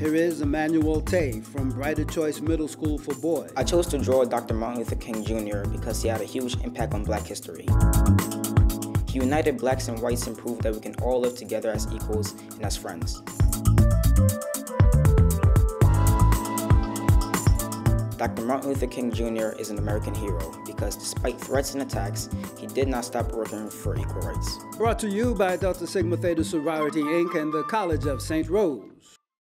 Here is Emmanuel Tay from Brighter Choice Middle School for Boys. I chose to draw Dr. Martin Luther King Jr. because he had a huge impact on black history. He united blacks and whites and proved that we can all live together as equals and as friends. Dr. Martin Luther King Jr. is an American hero because despite threats and attacks, he did not stop working for equal rights. Brought to you by Delta Sigma Theta Sorority Inc. and the College of St. Rose.